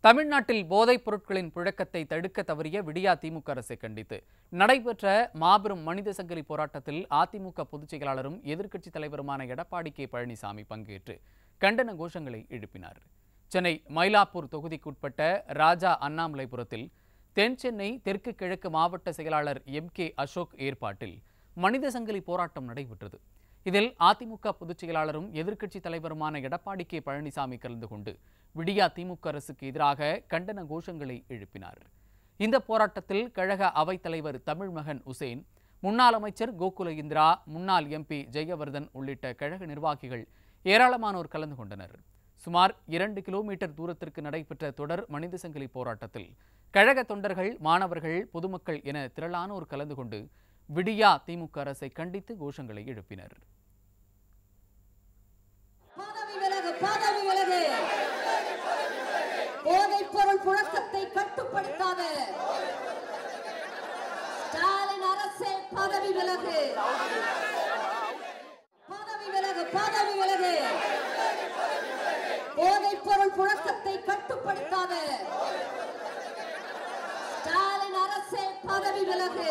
தமிழ்நாட்டில் போதைப் பொருட்களின் புழக்கத்தை தடுக்க தவறிய விடியா திமுக அரசை கண்டித்து. நடைபெற்ற மாபெரும் மனித சங்கிலி போராட்டத்தில் அதிமுக பொதுச் செயலாளரும் எதிர்க்கட்சித் தலைவருமான எடப்பாடி கே. பழனிசாமி பங்கேற்று கண்டன கோஷங்களை எழுப்பினார். சென்னை மயிலாப்பூர் தொகுதிக்குட்பட்ட ராஜா அண்ணாமலைபுரத்தில் தென் சென்னை தெற்கு கிழக்கு மாவட்ட செயலாளர் எம். கே. அசோக் ஏற்பாட்டில் மனித சங்கிலி போராட்டம் நடைபெற்றது. இதில் அதிமுக பொதுச் செயலாளரும் எதிர்க்கட்சித் தலைவருமான எடப்பாடி கே. பழனிசாமி கலந்து கொண்டு விடியா திமுக அரசுக்கு எதிராக கண்டன கோஷங்களை எழுப்பினார். இந்த போராட்டத்தில் கழக அவைத்தலைவர் தமிழ்மகன் உசேன் முன்னாள் அமைச்சர் கோகுல இந்திரா முன்னாள் எம்பி ஜெயவர்தன் உள்ளிட்ட கழக நிர்வாகிகள் ஏராளமானோர் கலந்து கொண்டனர். சுமார் இரண்டு கிலோமீட்டர் தூரத்திற்கு நடைபெற்ற தொடர் மனித சங்கிலி போராட்டத்தில் கழக தொண்டர்கள் மாணவர்கள் பொதுமக்கள் என திரளானோர் கலந்து கொண்டு விடியா திமுக அரசை கண்டித்து கோஷங்களை எழுப்பினர் பதவி விலகு பதவி விலகு போதைப் பொருள் புழக்கத்தை கட்டுப்படுத்தாத ஸ்டாலின் அரசே பதவி விலகு. பதவி விலகு பதவி விலகு. போதைப் பொருள் புழக்கத்தை கட்டுப்படுத்தாத. ஸ்டாலின் அரசே பதவி விலகு.